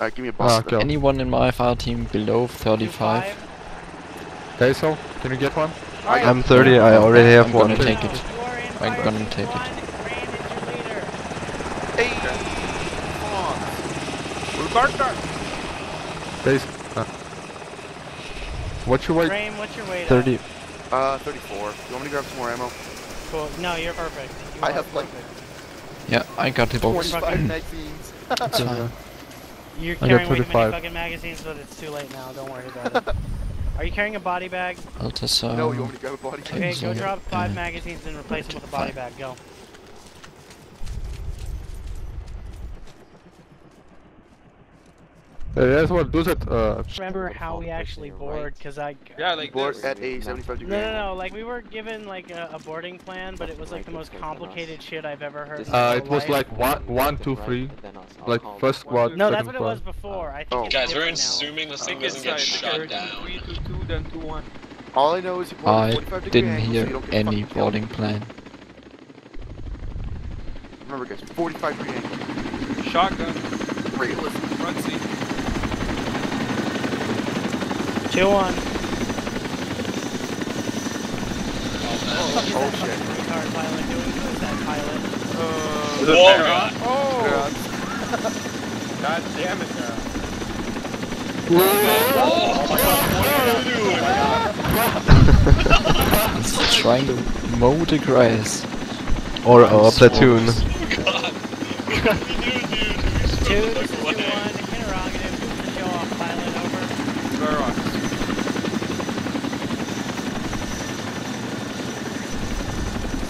Alright, give me a box. Ah, of Anyone in my fire team below 35? Hazel, can you get one? I- I'm 30, I already have I'm one. gonna take it. You are in I'm gonna team take it. one. Rain is your leader. Hey! Come on. Ah. What's your weight? Graham, what's your weight? at? 30. Uh, 34. You want me to grab some more ammo? Cool. No, you're perfect. You I are have, like. Yeah, I got the box. 25 magazines. It's fine. You're I got carrying way too many fucking magazines, but it's too late now. Don't worry about it. Are you carrying a body bag? Ultrasound. no, you want me to grab a body? bag? Okay, so, go drop five magazines and replace them with a body bag. Go. Uh, yes, well, do that. Uh, Remember how we actually board? Cause I. Yeah, like Board this. at a 75 degree No, no, no. Like we were given like a, a boarding plan, but it was like the most complicated shit I've ever heard. uh, it was like one, one, two, three. Like first squad. No, that's what it was before. I think Oh. Guys, we're different now. assuming this thing Think doesn't get shot down. Three, two, two, then two, one. All I know is you board at I didn't angle so hear you don't get any boarding plan. Remember guys, 45 degree angle. Shotgun, Realism. front seat. Two one. Oh shit. Retard pilot doing? Who is that pilot? Uh, Is it Oh, God. Oh! God damn it, God. He's trying to mow the grass. Or our platoon. God. What do we do, dude? Two, this is two one. Interrogative. Who's the show off pilot? Over. Square rocks.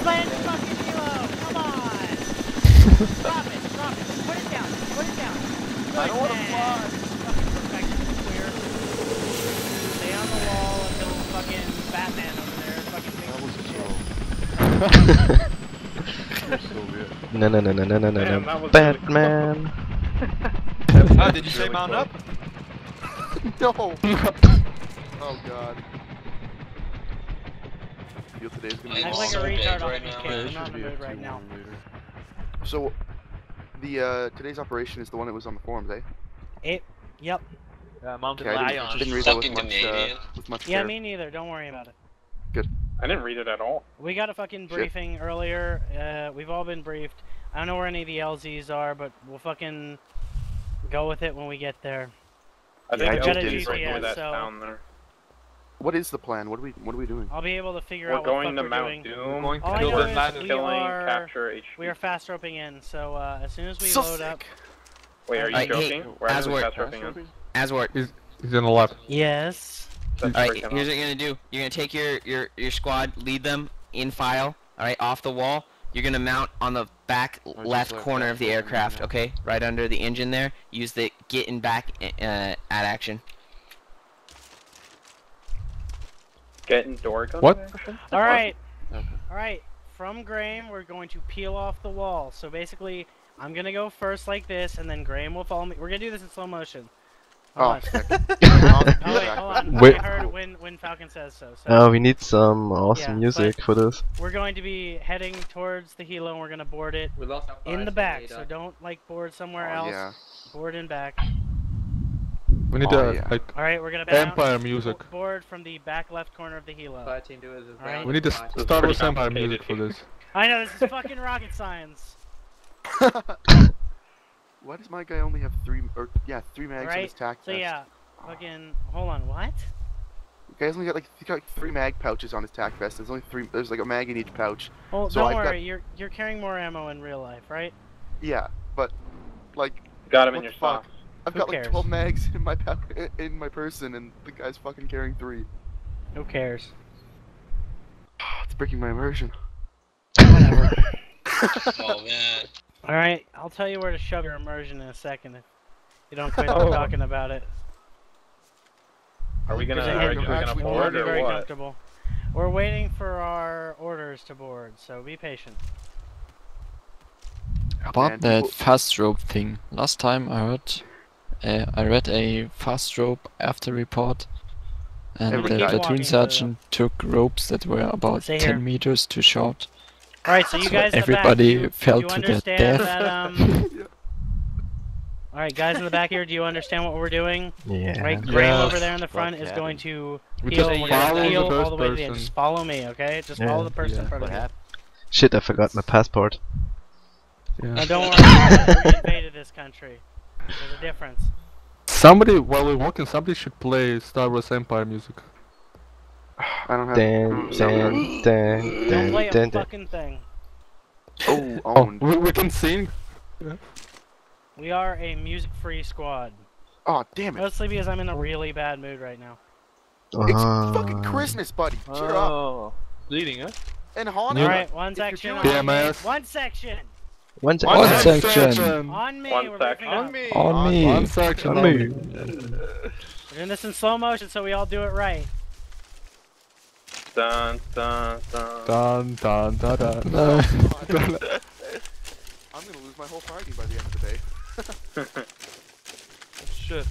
Land your fucking helo! Come on! Drop it, drop it. Put it down, put it down. Good I don't wanna fly. Fucking perfection is. Stay on the wall until fucking Batman over there fucking makes shit. No, no, no, no, no, no, no, Damn, that no. was Batman! Ah, did you say mount up? No! oh god. Feel today's gonna be like a so retard big right now. camera. I'm not in the mood right now. So, the uh, today's operation is the one that was on the forums, eh? It, yep. Yeah, mounted Okay, I didn't, didn't read that with much, uh, with much Yeah, care. me neither. Don't worry about it. Good. I didn't read it at all. We got a fucking Shit. briefing earlier. Uh, we've all been briefed. I don't know where any of the LZs are, but we'll fucking go with it when we get there. I Yeah, think I got a LG is right GPS, that so- there. What is the plan? What are we What are we doing? I'll be able to figure We're out what going the to we're Mount doing. Doom. going All I kill know the is last we killing, are- capture HP. We are fast roping in, so uh, as soon as we so load sick. up. Wait, are you Alright, hey, joking? Where is Aswar- fast roping in? Aswar, He's, he's in the left. Yes. That's alright, here's awesome. what you're gonna do. You're gonna take your, your, your squad, lead them in file, alright, off the wall. You're gonna mount on the back just left left corner of the aircraft, okay? Right under the engine there. Use the get in back uh, at action. Getting door gun What? All right. Okay. All right. From Graham, we're going to peel off the wall. So basically, I'm gonna go first like this, and then Graham will follow me. We're gonna do this in slow motion. Hold Oh, on. Oh wait, hold on. Wait. I heard when when Falcon says so. So Oh, we need some awesome Yeah, music for this. we're going to be heading towards the helo, and we're gonna board it We lost in the back. So uh, don't like board somewhere Oh, else. yeah. Board in back. We need Oh, uh, yeah. like All right, we're gonna bounce. Empire music. Board from the back left corner of the helo. Fire team do is a Alright. We need to round s- start with Empire music for this. I know this is fucking rocket science. Why does my guy only have three or yeah three mags in Right, his tac So vest? yeah, fucking hold on. What? The guy's only got like he got like three mag pouches on his tac vest. There's only three. There's like a mag in each pouch. Well, So don't I've got- worry. You're you're carrying more ammo in real life, right? Yeah, but like Got him What in your the fuck? stock. I've Who got like 12 mags in my in my person, and the guy's fucking carrying three. Who cares? It's breaking my immersion. Whatever. Oh man. All right, I'll tell you where to shove your immersion in a second if you don't quit Oh. talking about it. Are we gonna, Because are it- we gonna actually We'll board be or very what? comfortable. We're waiting for our orders to board, so be patient. Oh, about that fast rope thing. Last time I heard, uh, I read a fast rope after report, and Everybody the died. platoon Walking sergeant took ropes that were about Stay 10 here. meters too short. All right, so you So guys in the back, everybody do you, fell you to their understand death. that um Alright, guys in the back here, do you understand what we're doing? Yeah. Right, Graham Yes. over there in the front is going to We heal. just We're gonna follow heal the all the way to the end. Just follow me, okay? Just Yeah. follow the person in Yeah. front of me. Shit, I forgot my passport. Now, Yeah. don't worry, we invaded this country. There's a difference. Somebody, while we're walking, somebody should play Star Wars Empire music. I don't have. Dan, sound. Dan, Dan, Don't Dan, play a Dan, Dan. fucking thing. Oh, Oh, we, we can sing. We are a music-free squad. Oh, damn it. Mostly because I'm in a really bad mood right now. It's Ah. fucking Christmas, buddy. Cheer up. Oh. Bleeding, huh? And Haunted. Alright, one section. doing- On me. One section. One sec- One One section. On me. One section. On me. On me. One section On me. We're doing this in slow motion so we all do it right. Dun, dun, dun. Dun dun dun dun. No. I'm gonna lose my whole party by the end of the day. Shit.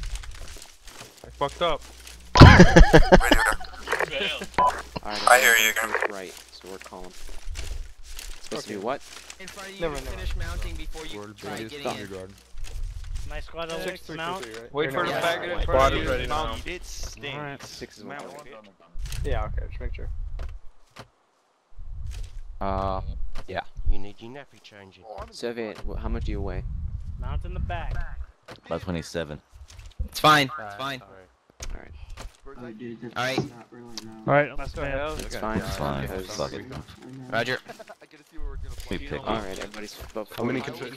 I fucked up. I hear you again. Right, so we're calling. Supposed to be what? In front of you Never to mind. finish mounting before you try getting in. My squad will Six, three, mount. two, three, right? Wait for the Yes. faggot in Squad front of is you. ready now. It stinks. Alright. Six is one. Yeah, okay, just make sure. Uh, yeah. You need your nappy changing. Soviet, how much do you weigh? Mount in the back. About 27. It's fine. It's fine. Alright, Alright, Alright, Let's go ahead. it's fine. It's fine. Fuck it. Roger. I get to see where we're gonna play. We pick Alright, everybody's How many fine. guys?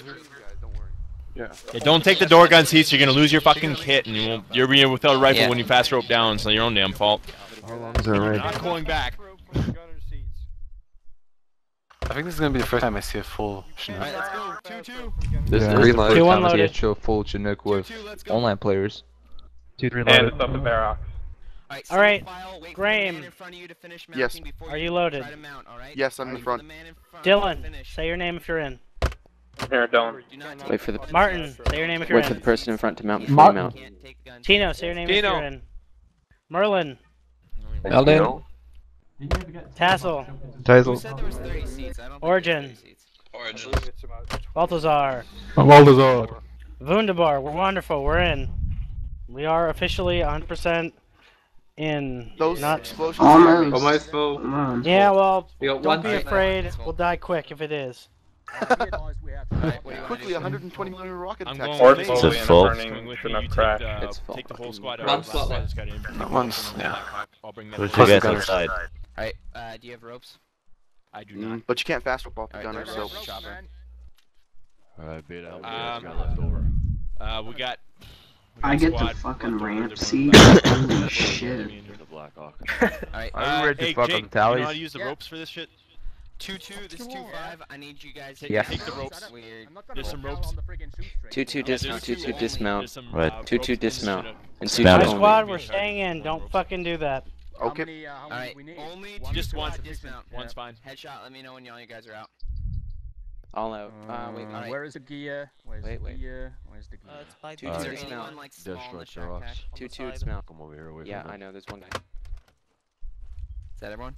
Yeah, don't take the door gun seats. You're gonna lose your fucking kit, and you won't. You'll be without a rifle Yeah. when you fast rope down. So your own damn fault. How long Is that right? Not going back. I think this is gonna be the first time I see a full Alright, let's go. Two two. Yeah. This is the Green first light. Two time I see unloaded. a show full Chinook Two with two. Let's go. online players. And it's up the barracks. Alright, All right, file, wait Graham. in front of you to finish Yes. before Are you loaded? Try to mount, all right? Yes, I'm in front. the in front Dylan, say your name if you're in. Here, Dylan. Wait for the Martin, say your name if you're wait for the in. person in front to mount before you Martin. mount. Can't take guns. Tino, say your name if you're in. Merlin, Eldon. Tassel, Who Title. said there was 30 seats? I don't think Origin. there's 30 seats. Origin. Balthazar, I'm Wunderbar. We're wonderful. We're in. We are officially 100% in. Those Not. explosions. scare. Almost full. Yeah, well, don't be afraid. We'll die quick if it is. Alright, what do you wanna Quickly, do? 120 millimeter rocket attacks. Or with slowly me. full. shouldn't have. It's full. Take the whole squad Run out. slowly. Just gotta in- one's- yeah. I'll bring Who's them. you guys outside? Alright, uh, do you have ropes? I do not. Mm, but you can't fast rope off the gunner, so. Alright, beat out. Um, left over. Uh, we got. We got I get the fucking left ramp they're seat. Holy shit. The Black Alright, Uh, Are ready to hey, fuck Jake, on tallies? You know how to use the ropes for this shit? two two. This is two five. I need you guys to Yeah. take the ropes. Weird. There's some ropes. Two two Yeah, there's dismount. 2 2 dismount. there's some, Right. uh, Two ropes two dismount. shit. And two Dismount. two My only. squad, we're staying in. Don't fucking do that. Okay. Alright, only two Just one. dismount. One's fine. Headshot. Let me know when y'all you guys are out. All out. Uh, wait, Alright. Where is the gear? Where's Wait, the wait. gear? Where's the gear? Two Is two there dismount. anyone like small in the Just shack rocks. pack? Two two dismount. Come over here away Yeah, from I know. There's one guy. Is that everyone?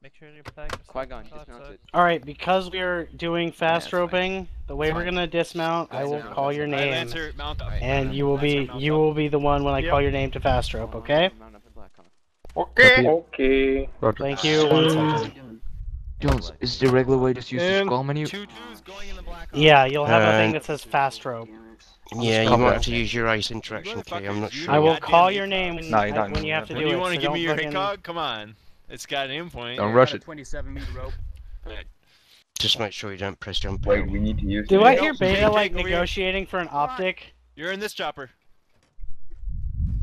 Make sure your pack is Qui Gon dismounted. Alright, because we're doing fast that's fine. roping, the way we're gonna dismount, I will call your Alright, name. Lancer, mount up. And you will be you will be the one when I call your name to fast rope, okay? Mount up in Black Hawk. Okay. Okay. Thank you. One second. Jones, is the regular way just use the And scroll menu? Two twos going in the black. hole. Yeah, you'll have a Uh, thing that says fast rope. Yeah, you might have to use your ACE interaction key. I'm not sure. I will call your name when, No, you're when you have to do When it. you want to so give me your fucking- ACOG? Come on. It's got an endpoint. Don't rush it. 27 meter rope. Just make sure you don't press jump. Wait, we need to use Do I hear Jake, Beta like negotiating for an optic? You're in this chopper.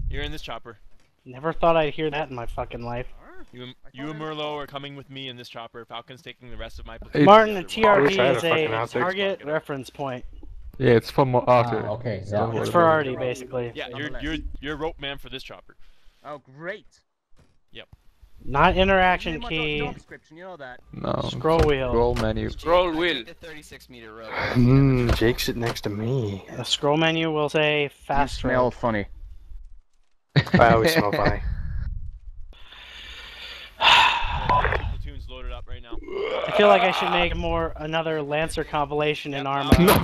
You're in this chopper. Never thought I'd hear that in my fucking life. You, and- you and Merlot are coming with me in this chopper. Falcon's taking the rest of my Hey. Martin, a I wish I TRP had a is a optic. target reference point. Yeah, it's from oh, Arthur. okay, So don't It's worry for about it. Artie, basically. Yeah, you're you're you're rope man for this chopper. Oh, great. Yep. Not interaction Name my key. job description, you know that. No. Scroll wheel. Scroll menu. Scroll wheel. The 36 meter rope. Mmm, Jake sit next to me. The scroll menu will say fast rope. funny. I always smell funny. loaded up right now. I feel like I should make more another Lancer compilation in Arma. No.